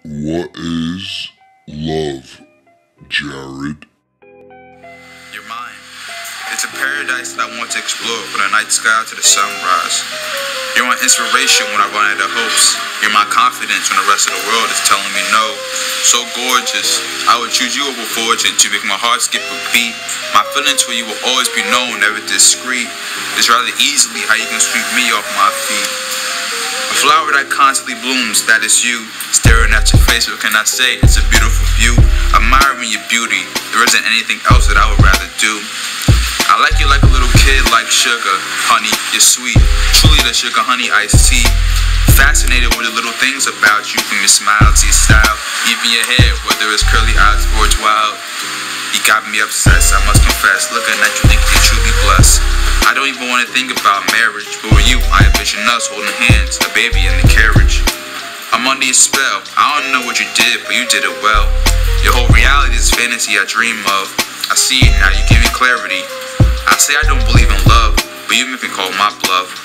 What is love, Jared? Your mind. It's a paradise that I want to explore from the night sky to the sunrise. You're my inspiration when I run out of hopes. You're my confidence when the rest of the world is telling me no. So gorgeous, I would choose you over fortune to make my heart skip a beat. My feelings for you will always be known, never discreet. It's rather easily how you can sweep me off my feet. Flower that constantly blooms, that is you. Staring at your face, what can I say? It's a beautiful view. Admiring your beauty, there isn't anything else that I would rather do. I like you like a little kid, like sugar, honey, you're sweet. Truly the sugar honey I see. Fascinated with the little things about you, from your smile to your style, even your hair, whether it's curly eyes or it's wild. You got me obsessed, I must confess. Looking at you, think you're truly blessed. I don't even want to think about marriage, but with you, I envision us holding hands, a baby in the. I'm under your spell. I don't know what you did, but you did it well. Your whole reality is fantasy I dream of. I see it now, you give me clarity. I say I don't believe in love, but you make me call my bluff.